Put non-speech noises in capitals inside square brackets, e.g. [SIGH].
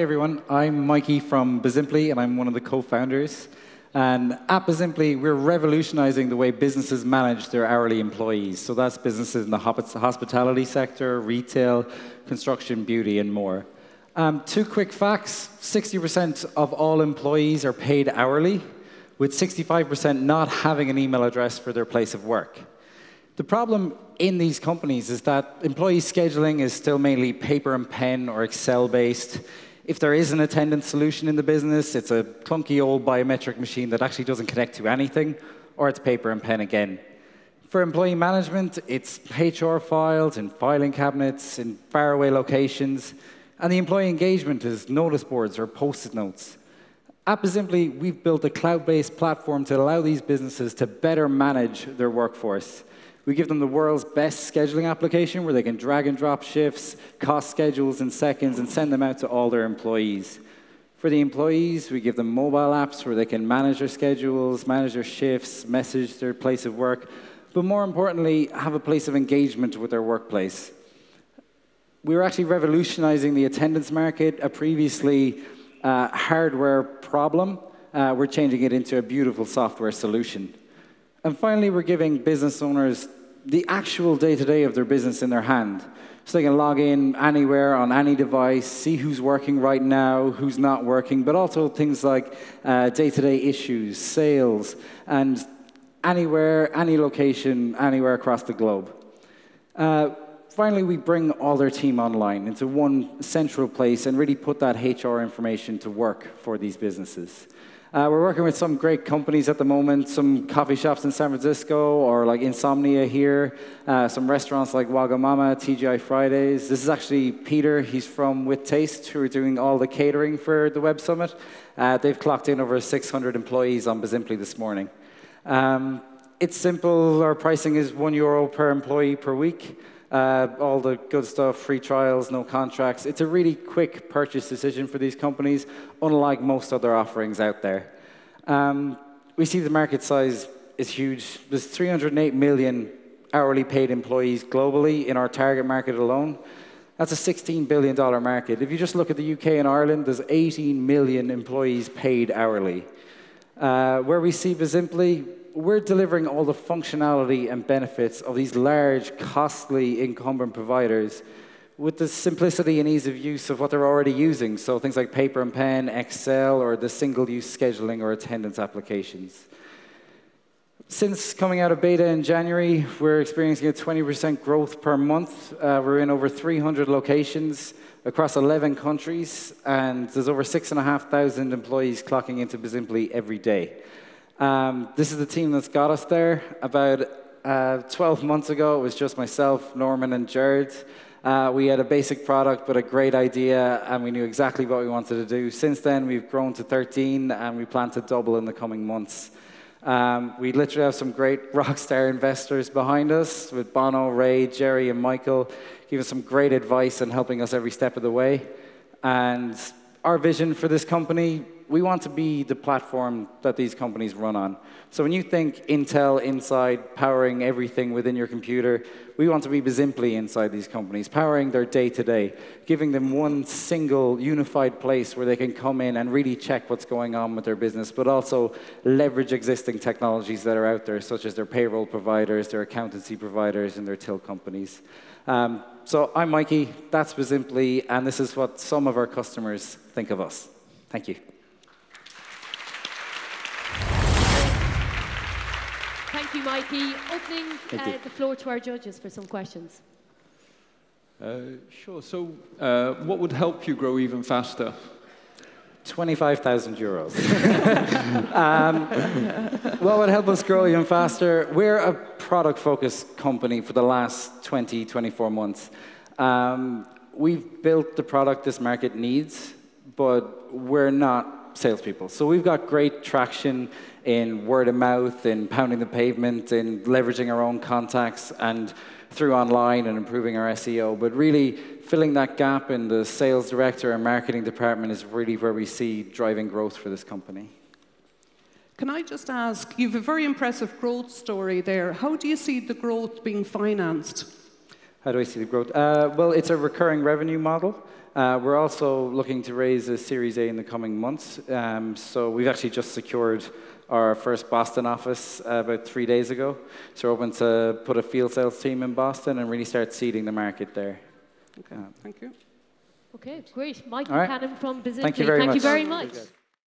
everyone. I'm Mikey from Bizimply, and I'm one of the co-founders. And at Bizimply, we're revolutionizing the way businesses manage their hourly employees. So that's businesses in the hospitality sector, retail, construction, beauty, and more. Um, two quick facts 60% of all employees are paid hourly, with 65% not having an email address for their place of work. The problem in these companies is that employee scheduling is still mainly paper and pen or Excel based. If there is an attendance solution in the business, it's a clunky old biometric machine that actually doesn't connect to anything, or it's paper and pen again. For employee management, it's HR files and filing cabinets in faraway locations, and the employee engagement is notice boards or post-it notes. At we've built a cloud-based platform to allow these businesses to better manage their workforce. We give them the world's best scheduling application where they can drag and drop shifts, cost schedules in seconds, and send them out to all their employees. For the employees, we give them mobile apps where they can manage their schedules, manage their shifts, message their place of work, but more importantly, have a place of engagement with their workplace. We were actually revolutionizing the attendance market, a previously uh, hardware problem. Uh, we're changing it into a beautiful software solution. And finally, we're giving business owners the actual day to day of their business in their hand. So they can log in anywhere on any device, see who's working right now, who's not working, but also things like day to day issues, sales, and anywhere, any location, anywhere across the globe. Uh, finally, we bring all their team online into one central place and really put that HR information to work for these businesses. Uh, we're working with some great companies at the moment, some coffee shops in San Francisco or like Insomnia here, uh, some restaurants like Wagamama, TGI Fridays. This is actually Peter, he's from With Taste, who are doing all the catering for the Web Summit. Uh, they've clocked in over 600 employees on Bizimply this morning. Um, it's simple, our pricing is one euro per employee per week. Uh, all the good stuff, free trials, no contracts. It's a really quick purchase decision for these companies, unlike most other offerings out there. Um, we see the market size is huge. There's 308 million hourly paid employees globally in our target market alone. That's a $16 billion market. If you just look at the UK and Ireland, there's 18 million employees paid hourly. Uh, where we see Bizimply, we're delivering all the functionality and benefits of these large, costly incumbent providers with the simplicity and ease of use of what they're already using. So things like paper and pen, Excel, or the single-use scheduling or attendance applications. Since coming out of beta in January, we're experiencing a 20% growth per month. Uh, we're in over 300 locations across 11 countries, and there's over 6,500 employees clocking into Bizimply every day. Um, this is the team that's got us there. About uh, 12 months ago, it was just myself, Norman, and Jared. Uh, we had a basic product, but a great idea, and we knew exactly what we wanted to do. Since then, we've grown to 13, and we plan to double in the coming months. Um, we literally have some great [LAUGHS] rockstar investors behind us with Bono, Ray, Jerry, and Michael, giving some great advice and helping us every step of the way. And our vision for this company we want to be the platform that these companies run on. So when you think Intel inside powering everything within your computer, we want to be Bizimply inside these companies, powering their day-to-day, -day, giving them one single unified place where they can come in and really check what's going on with their business, but also leverage existing technologies that are out there, such as their payroll providers, their accountancy providers, and their till companies. Um, so I'm Mikey, that's Bizimply, and this is what some of our customers think of us. Thank you. Thank you, Mikey. Opening uh, the floor to our judges for some questions. Uh, sure. So, uh, what would help you grow even faster? 25,000 euros. [LAUGHS] um, what would help us grow even faster? We're a product focused company for the last 20, 24 months. Um, we've built the product this market needs, but we're not salespeople. So we've got great traction in word of mouth, in pounding the pavement, in leveraging our own contacts, and through online and improving our SEO. But really, filling that gap in the sales director and marketing department is really where we see driving growth for this company. Can I just ask, you have a very impressive growth story there. How do you see the growth being financed? How do I see the growth? Uh, well, it's a recurring revenue model. Uh, we're also looking to raise a Series A in the coming months. Um, so we've actually just secured our first Boston office uh, about three days ago. So we're hoping to put a field sales team in Boston and really start seeding the market there. Okay, thank you. Okay, great. Mike All right. Buchanan from Business Thank you very Thank much. you very much.